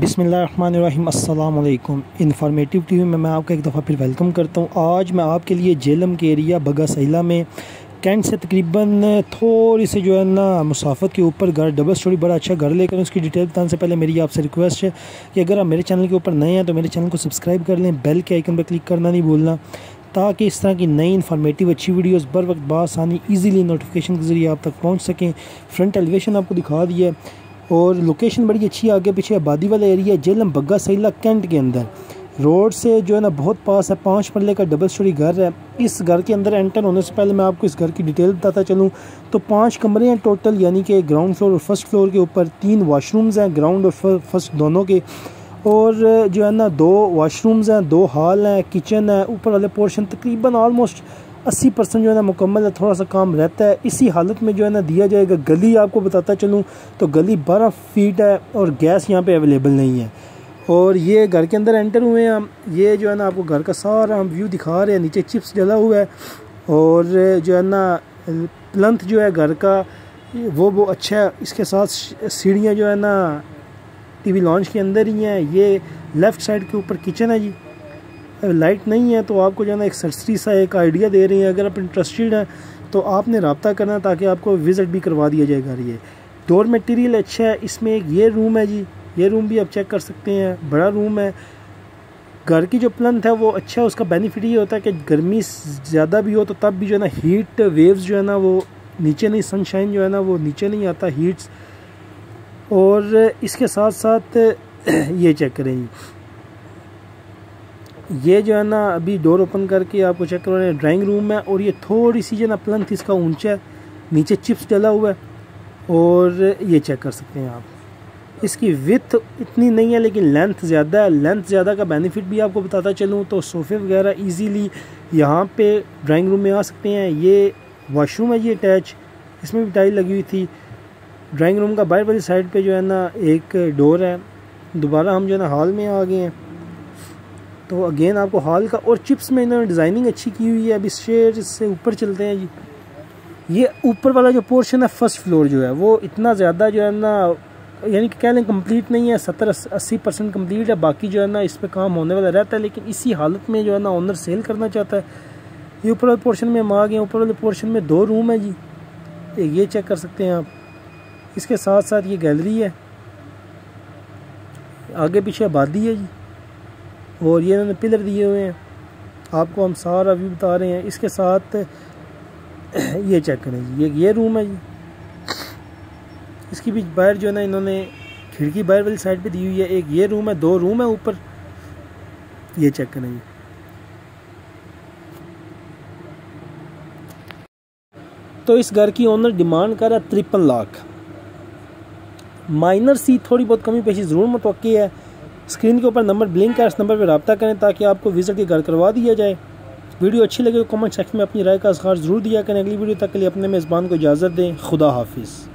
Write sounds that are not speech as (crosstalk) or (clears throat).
बिसमीम अल्लाम informative TV में मैं आपका एक दफ़ा फिर वेलकम करता हूँ। आज मैं आपके लिए जेलम के एरिया बगा सैला में कैंट से तकरीबन थोड़ी सी जो है ना मुसाफत के ऊपर घर, डबल स्टोरी, बड़ा अच्छा घर लेकर उसकी डिटेल बताने से पहले मेरी आपसे रिक्वेस्ट है कि अगर आप मेरे चैनल के ऊपर नए हैं तो मेरे चैनल को सब्सक्राइब कर लें, बेल के आइकन पर क्लिक करना नहीं भूलना, ताकि इस तरह की नई इन्फॉर्मेटिव अच्छी वीडियोस बर वक्त बासानी ईजीली नोटिफिकेशन के ज़रिए आप तक पहुँच सकें। फ्रंट एलिवेशन आपको दिखा दिया है। और लोकेशन बड़ी अच्छी है, आगे पीछे आबादी वाला एरिया है जेलम बग्गा सैला कैंट के अंदर। रोड से जो है ना, बहुत पास है, पाँच मरले का डबल स्टोरी घर है। इस घर के अंदर एंटर होने से पहले मैं आपको इस घर की डिटेल बताता चलूँ। तो पाँच कमरे हैं टोटल यानी कि ग्राउंड फ्लोर और फ़र्स्ट फ्लोर के ऊपर तीन वाशरूम्स हैं ग्राउंड और फ़र्स्ट दोनों के। और जो है ना, दो वाशरूम्स हैं, दो हॉल हैं किचन है, ऊपर वाले पोर्शन तकरीबन ऑलमोस्ट अस्सी परसेंट जो है ना मुकम्मल है, थोड़ा सा काम रहता है। इसी हालत में जो है ना दिया जाएगा गली आपको बताता चलूँ तो गली बारह फीट है और गैस यहाँ पे अवेलेबल नहीं है। और ये घर के अंदर एंटर हुए हैं हम। ये जो है ना आपको घर का सारा हम व्यू दिखा रहे हैं, नीचे चिप्स जला हुआ है। और जो है ना प्लंथ जो है घर का, वो वो अच्छा है। इसके साथ सीढ़ियाँ जो है ना टीवी लॉन्च के अंदर ही हैं। ये लेफ़्ट साइड के ऊपर किचन है जी। लाइट नहीं है तो आपको जो है ना एक सरसरी सा एक आइडिया दे रही है। अगर आप इंटरेस्टेड हैं तो आपने रबता करना है ताकि आपको विज़िट भी करवा दिया जाए घर ये। डोर मटेरियल अच्छा है, इसमें एक ये रूम है जी, ये रूम भी आप चेक कर सकते हैं, बड़ा रूम है। घर की जो प्लंथ है, वो अच्छा है, उसका बेनिफिट ये होता है कि गर्मी ज़्यादा भी हो तो तब भी जो है ना हीट वेव्स जो है ना, वो नीचे नहीं सनशाइन जो है ना, वो नीचे नहीं आता हीट्स और इसके साथ साथ (clears throat) ये चेक करें ये जो है ना, अभी डोर ओपन करके आपको चेक करो ड्राइंग रूम है और ये थोड़ी सी जो ना प्लंथ इसका ऊँचा है, नीचे चिप्स डला हुआ है और ये चेक कर सकते हैं आप। इसकी विथ इतनी नहीं है, लेकिन लेंथ ज़्यादा है। लेंथ ज़्यादा का बेनिफिट भी आपको बताता चलूँ तो सोफ़े वगैरह इजीली यहाँ पे ड्राइंग रूम में आ सकते हैं। ये वॉशरूम है, ये अटैच इसमें भी टाइल लगी हुई थी। ड्राइंग रूम का बाहर वाली साइड पे जो है ना, एक डोर है। दोबारा हम जो है ना हॉल में आ गए हैं। तो अगेन आपको हॉल का और चिप्स में इन्होंने डिज़ाइनिंग अच्छी की हुई है। अभी शेयर से ऊपर चलते हैं जी। ये ऊपर वाला जो पोर्शन है फ़र्स्ट फ्लोर जो है, वो इतना ज़्यादा जो है ना, यानी कि कह लें कंप्लीट नहीं है, सत्तर अस्सी परसेंट कंप्लीट है। बाकी जो है ना, इस पर काम होने वाला रहता है, लेकिन इसी हालत में जो है ना ऑनर सेल करना चाहता है। ये ऊपर वाले पोर्शन में हम आ गए ऊपर वाले पोर्शन में दो रूम है जी। एक ये चेक कर सकते हैं आप। इसके साथ साथ ये गैलरी है। आगे पीछे आबादी है जी। और ये इन्होंने पिलर दिए हुए हैं। आपको हम सारा व्यू बता रहे हैं। इसके साथ (clears throat) ये चेक करें जी। ये ये रूम है जी। इसकी भी बाहर जो है ना इन्होंने खिड़की बाहर वाली साइड पे दी हुई है। एक ये रूम है, दो रूम है ऊपर। ये चेक करें जी। तो इस घर की ओनर डिमांड कर रहा है तिरपन लाख माइनर सी थोड़ी बहुत कमी पेशी ज़रूर मुतव है। स्क्रीन के ऊपर नंबर, ब्लिंक है इस नंबर पर रबता करें ताकि आपको विज़िट के घर करवा दिया जाए। वीडियो अच्छी लगे तो कमेंट सेक्शन में अपनी राय का इजहार ज़रूर दिया करें। अगली वीडियो तक के लिए अपने मेज़बान को इजाज़त दें। खुदा हाफिज़।